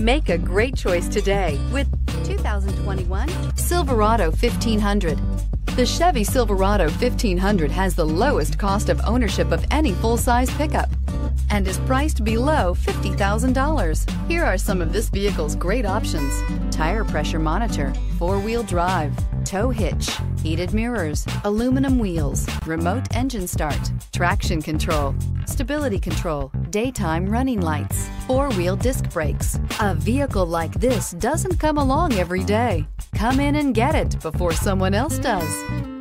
Make a great choice today with 2021 Silverado 1500. The Chevy Silverado 1500 has the lowest cost of ownership of any full-size pickup and is priced below $50,000. Here are some of this vehicle's great options. Tire pressure monitor, four-wheel drive, tow hitch, heated mirrors, aluminum wheels, remote engine start, traction control, stability control, daytime running lights, four-wheel disc brakes. A vehicle like this doesn't come along every day. Come in and get it before someone else does.